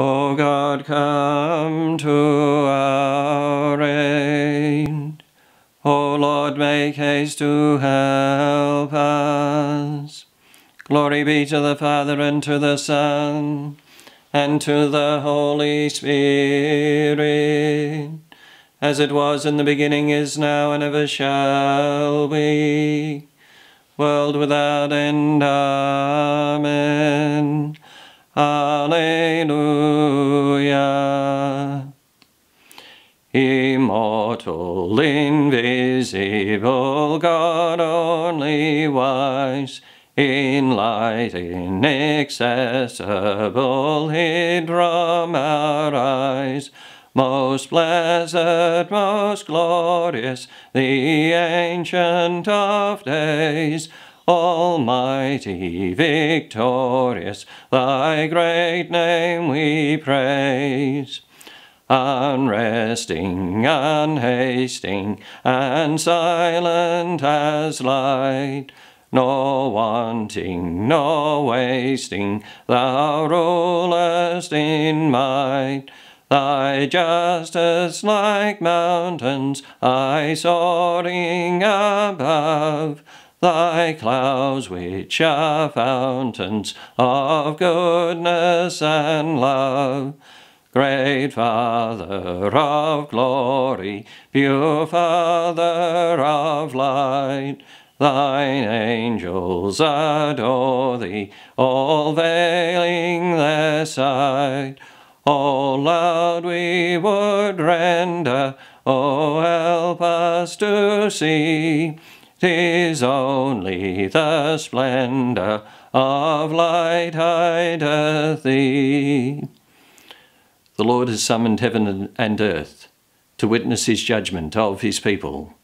O God, come to our aid. O Lord, make haste to help us. Glory be to the Father, and to the Son, and to the Holy Spirit, as it was in the beginning, is now, and ever shall be, world without end. Amen. Alleluia. Immortal, invisible, God only wise, in light inaccessible, hid from our eyes, most blessed, most glorious, the Ancient of Days, Almighty, victorious, thy great name we praise. Unresting, unhasting, and silent as light, nor wanting, nor wasting, thou rulest in might. Thy justice like mountains, I soaring above, thy clouds which are fountains of goodness and love. Great Father of glory, pure Father of light, thine angels adore thee, all veiling their sight. All loud we would render, oh help us to see. 'Tis only the splendor of light hideth thee. The Lord has summoned heaven and earth to witness his judgment of his people.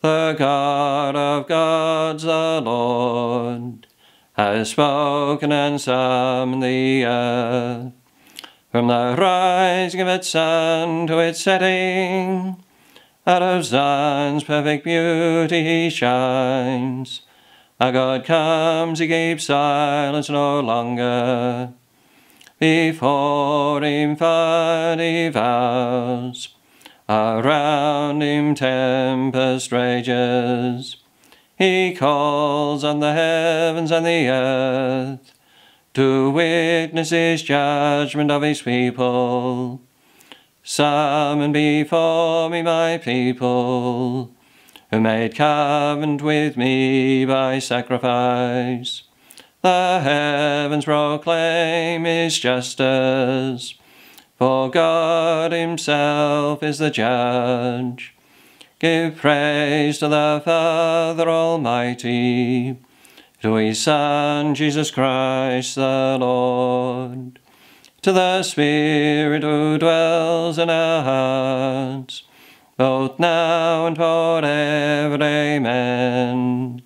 The God of gods, the Lord, has spoken and summoned the earth. From the rising of its sun to its setting, out of Zion's perfect beauty he shines. Our God comes, he keeps silence no longer. Before him fiery vows, around him tempest rages. He calls on the heavens and the earth to witness his judgment of his people. Summon before me my people, who made covenant with me by sacrifice. The heavens proclaim his justice, for God himself is the judge. Give praise to the Father Almighty, to his Son, Jesus Christ the Lord, to the Spirit who dwells in our hearts, both now and forever. Amen.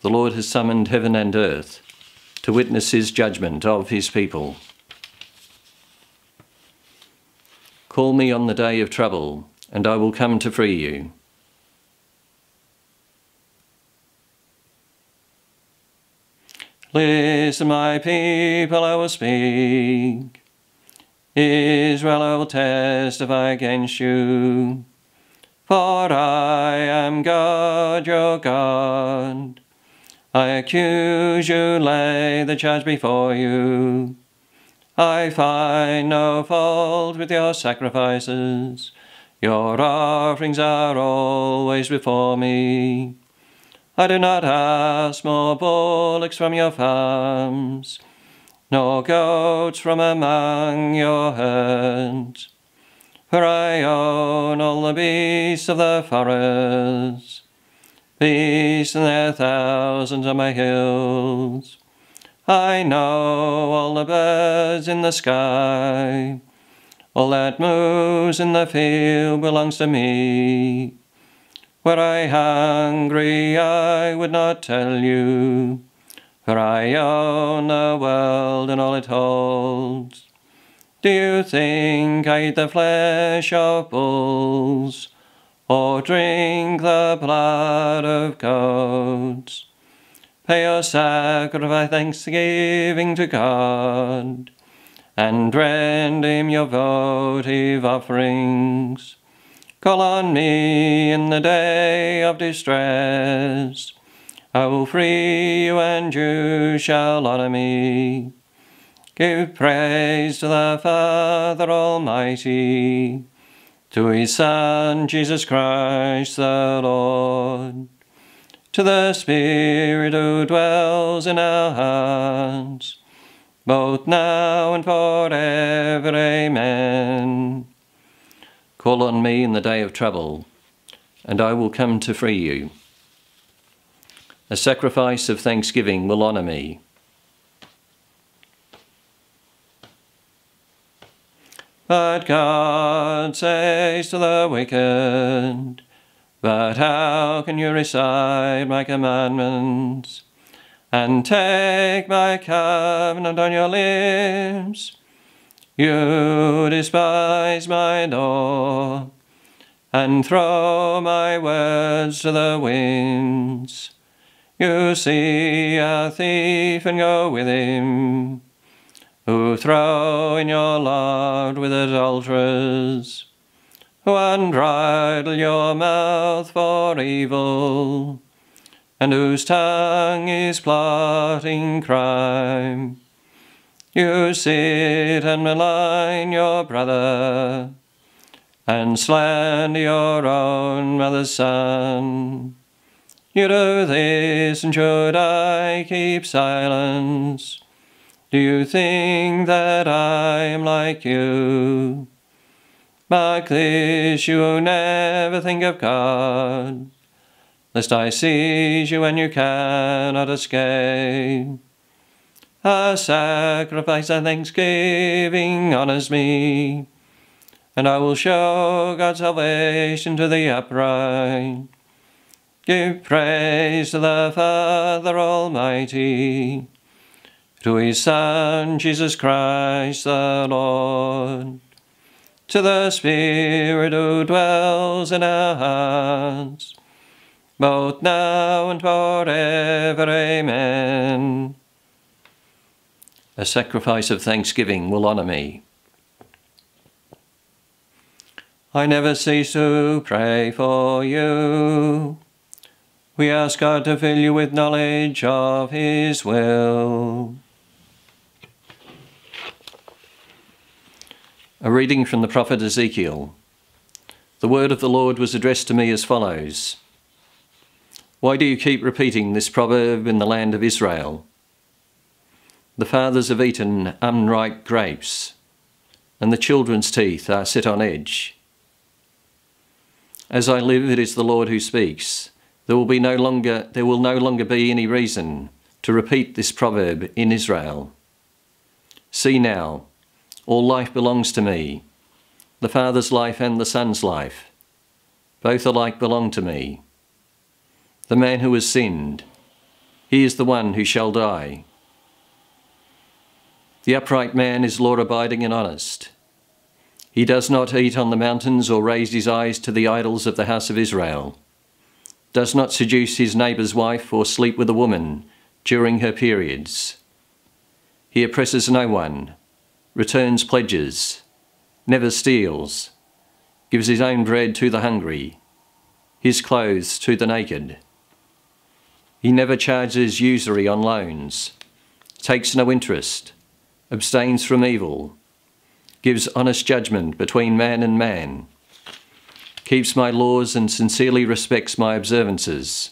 The Lord has summoned heaven and earth to witness his judgment of his people. Call me on the day of trouble, and I will come to free you. Listen, my people, I will speak. Israel, I will testify against you. For I am God, your God. I accuse you, lay the charge before you. I find no fault with your sacrifices. Your offerings are always before me. I do not ask more bullocks from your farms, nor goats from among your herds. For I own all the beasts of the forest, beasts and their thousands on my hills. I know all the birds in the sky, all that moves in the field belongs to me. Were I hungry, I would not tell you, for I own the world and all it holds. Do you think I eat the flesh of bulls, or drink the blood of goats? Pay your sacrifice thanksgiving to God, and render him your votive offerings. Call on me in the day of distress. I will free you, and you shall honor me. Give praise to the Father Almighty, to his Son, Jesus Christ the Lord, to the Spirit who dwells in our hearts, both now and forever. Amen. Call on me in the day of trouble, and I will come to free you. A sacrifice of thanksgiving will honour me. But God says to the wicked, But how can you recite my commandments and take my covenant on your lips? You despise my law and throw my words to the winds. You see a thief and go with him who throw in your lot with adulterers, who unbridle your mouth for evil, and whose tongue is plotting crime. You sit and malign your brother, and slander your own mother's son. You do this, and should I keep silence? Do you think that I am like you? Like this you will never think of God, lest I seize you when you cannot escape. A sacrifice of thanksgiving honors me, and I will show God's salvation to the upright. Give praise to the Father Almighty to his Son, Jesus Christ the Lord, to the Spirit who dwells in our hearts, both now and forever. Amen. A sacrifice of thanksgiving will honour me. I never cease to pray for you. We ask God to fill you with knowledge of His will. A reading from the prophet Ezekiel. The word of the Lord was addressed to me as follows Why do you keep repeating this proverb in the land of Israel? The fathers have eaten unripe grapes, and the children's teeth are set on edge. As I live, it is the Lord who speaks. There will be no longer there will no longer be any reason to repeat this proverb in Israel. See now, all life belongs to me, the Father's life and the Son's life. Both alike belong to me. The man who has sinned, he is the one who shall die. The upright man is law abiding and honest. He does not eat on the mountains or raise his eyes to the idols of the house of Israel, does not seduce his neighbour's wife or sleep with a woman during her periods. He oppresses no one returns pledges, never steals, gives his own bread to the hungry, his clothes to the naked. He never charges usury on loans, takes no interest, abstains from evil, gives honest judgment between man and man, keeps my laws and sincerely respects my observances.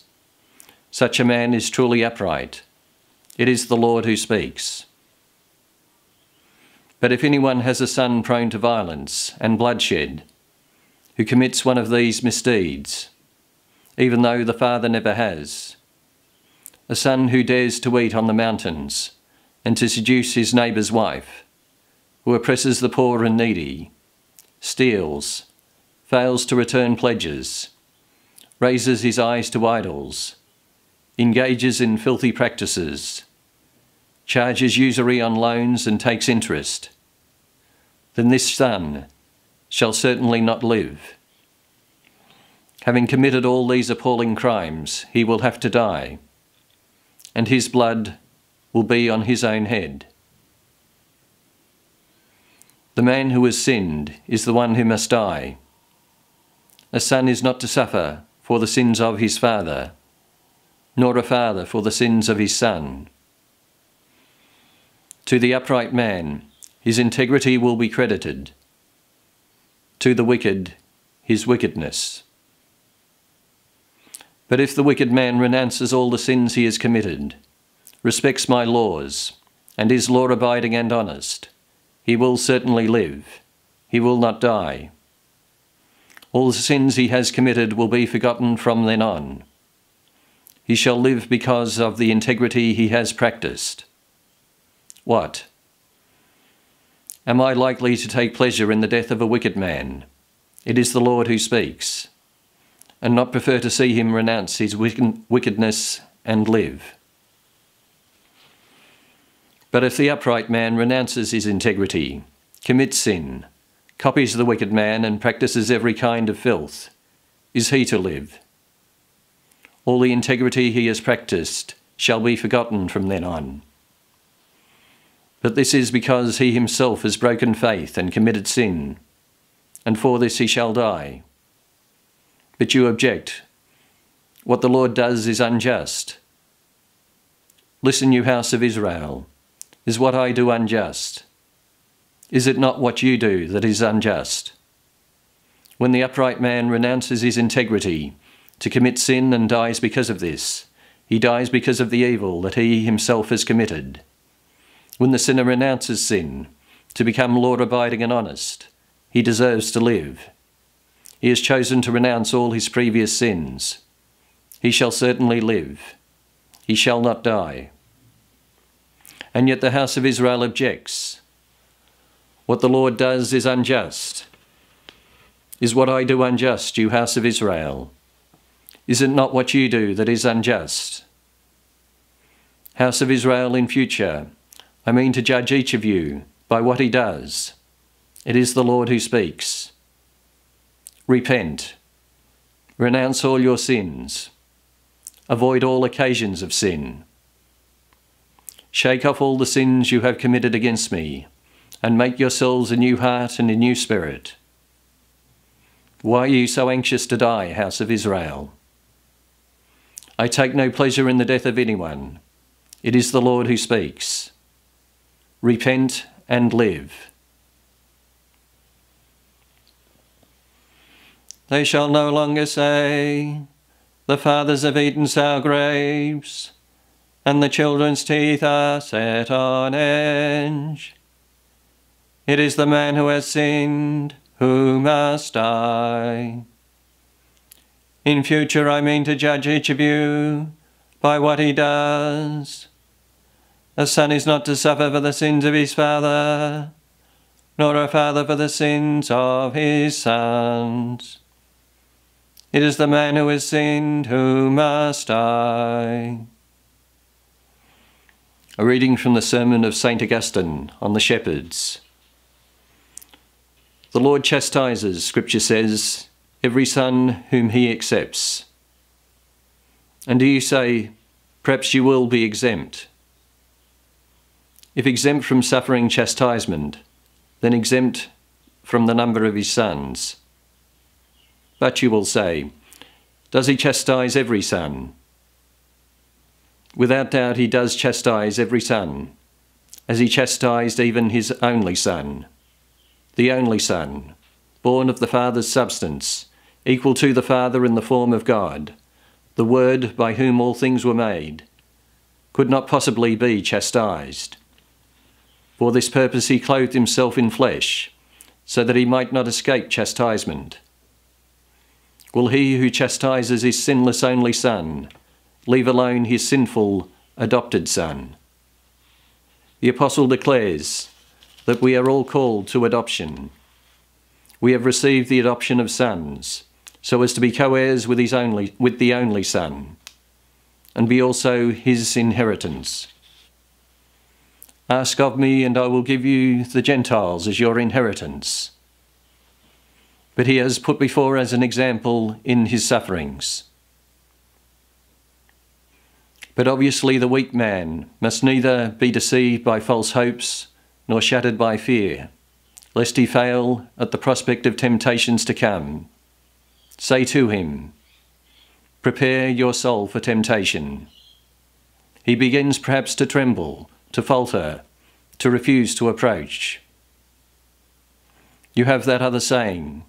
Such a man is truly upright. It is the Lord who speaks. But if anyone has a son prone to violence and bloodshed, who commits one of these misdeeds, even though the father never has, a son who dares to eat on the mountains and to seduce his neighbour's wife, who oppresses the poor and needy, steals, fails to return pledges, raises his eyes to idols, engages in filthy practices, charges usury on loans and takes interest, then this son shall certainly not live. Having committed all these appalling crimes, he will have to die. and his blood will be on his own head. The man who has sinned is the one who must die. A son is not to suffer for the sins of his father, nor a father for the sins of his son. To the upright man, his integrity will be credited. To the wicked, his wickedness. But if the wicked man renounces all the sins he has committed, respects my laws, and is law abiding and honest, he will certainly live. He will not die. All the sins he has committed will be forgotten from then on. He shall live because of the integrity he has practiced. What? Am I likely to take pleasure in the death of a wicked man? It is the Lord who speaks, and not prefer to see him renounce his wickedness and live. But if the upright man renounces his integrity, commits sin, copies the wicked man, and practices every kind of filth, is he to live? All the integrity he has practiced shall be forgotten from then on. But this is because he himself has broken faith and committed sin, and for this he shall die. But you object. What the Lord does is unjust. Listen, you house of Israel. Is what I do unjust? Is it not what you do that is unjust? When the upright man renounces his integrity to commit sin and dies because of this, he dies because of the evil that he himself has committed. When the sinner renounces sin to become law abiding and honest, he deserves to live. He has chosen to renounce all his previous sins. He shall certainly live. He shall not die. And yet the house of Israel objects. What the Lord does is unjust. Is what I do unjust, you house of Israel? Is it not what you do that is unjust? House of Israel, in future, I mean to judge each of you by what he does. It is the Lord who speaks. Repent. Renounce all your sins. Avoid all occasions of sin. Shake off all the sins you have committed against me, and make yourselves a new heart and a new spirit. Why are you so anxious to die, house of Israel? I take no pleasure in the death of anyone. It is the Lord who speaks. Repent and live. They shall no longer say, The fathers have eaten sour grapes and the children's teeth are set on edge. It is the man who has sinned who must die. In future, I mean to judge each of you by what he does. A son is not to suffer for the sins of his father, nor a father for the sins of his sons. It is the man who has sinned who must die. A reading from the sermon of St. Augustine on the shepherds. The Lord chastises, Scripture says, every son whom he accepts. And do you say, perhaps you will be exempt? If exempt from suffering chastisement, then exempt from the number of his sons. But you will say, does he chastise every son? Without doubt, he does chastise every son, as he chastised even his only son, the only son, born of the Father's substance, equal to the Father in the form of God, the Word by whom all things were made, could not possibly be chastised. For this purpose he clothed himself in flesh, so that he might not escape chastisement. Will he who chastises his sinless only Son, leave alone his sinful adopted son. The Apostle declares that we are all called to adoption. We have received the adoption of sons, so as to be co-heirs with, his only, with the only Son, and be also his inheritance. Ask of me, and I will give you the Gentiles as your inheritance. But he has put before us an example in his sufferings But obviously, the weak man must neither be deceived by false hopes nor shattered by fear, lest he fail at the prospect of temptations to come. Say to him, Prepare your soul for temptation. He begins perhaps to tremble, to falter, to refuse to approach. You have that other saying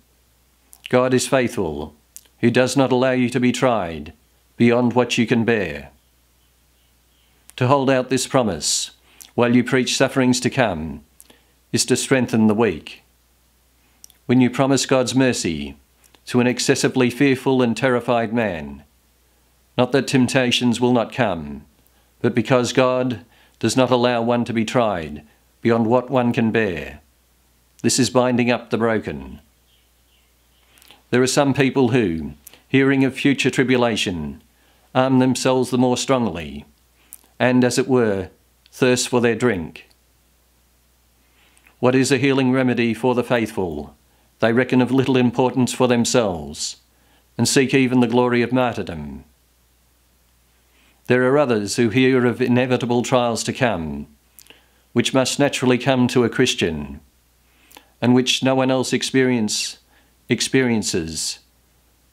God is faithful, who does not allow you to be tried beyond what you can bear. To hold out this promise while you preach sufferings to come is to strengthen the weak. When you promise God's mercy to an excessively fearful and terrified man, not that temptations will not come, but because God does not allow one to be tried beyond what one can bear. This is binding up the broken. There are some people who, hearing of future tribulation, arm themselves the more strongly, and, as it were, thirst for their drink. What is a healing remedy for the faithful? They reckon of little importance for themselves, and seek even the glory of martyrdom. There are others who hear of inevitable trials to come, which must naturally come to a Christian, and which no one else experience, experiences,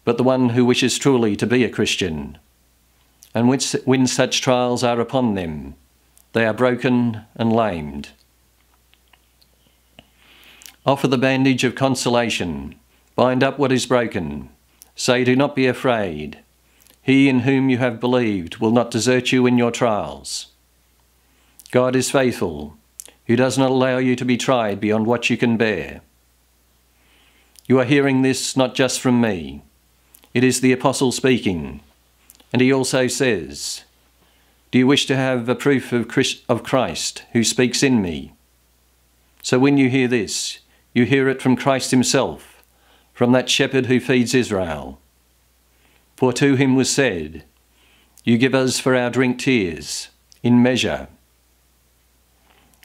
but the one who wishes truly to be a Christian. And when such trials are upon them, they are broken and lamed. Offer the bandage of consolation, bind up what is broken, say, Do not be afraid. He in whom you have believed will not desert you in your trials. God is faithful, who does not allow you to be tried beyond what you can bear. You are hearing this not just from me, it is the Apostle speaking, and he also says, Do you wish to have a proof of Christ who speaks in me? So when you hear this, you hear it from Christ himself, from that shepherd who feeds Israel. For to him was said, You give us for our drink tears, in measure.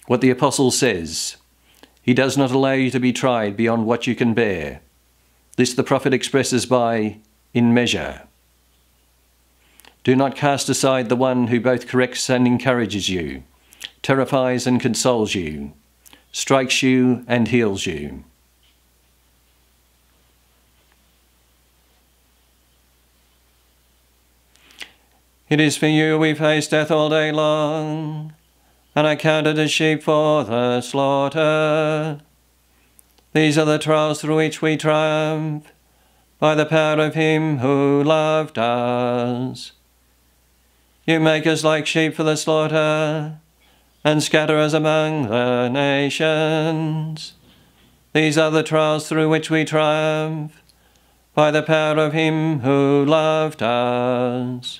What the Apostle says, He does not allow you to be tried beyond what you can bear. This the prophet expresses by, in measure. Do not cast aside the one who both corrects and encourages you, terrifies and consoles you, strikes you and heals you. It is for you we face death all day long, and I counted as sheep for the slaughter. These are the trials through which we triumph, by the power of him who loved us. You make us like sheep for the slaughter, and scatter us among the nations. These are the trials through which we triumph, by the power of him who loved us.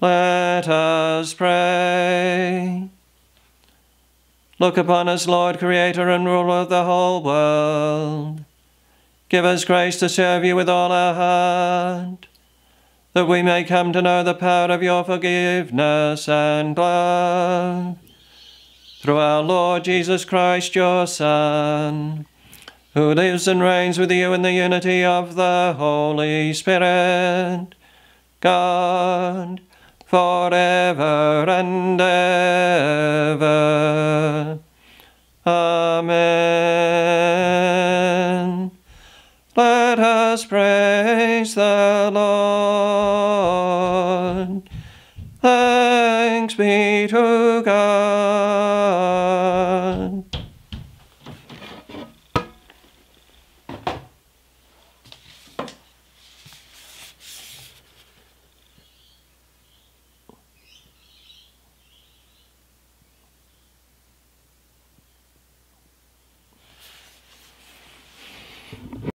Let us pray. Look upon us, Lord, Creator and Ruler of the whole world. Give us grace to serve you with all our heart, that we may come to know the power of your forgiveness and love. Through our Lord Jesus Christ, your Son, who lives and reigns with you in the unity of the Holy Spirit, God, forever and ever.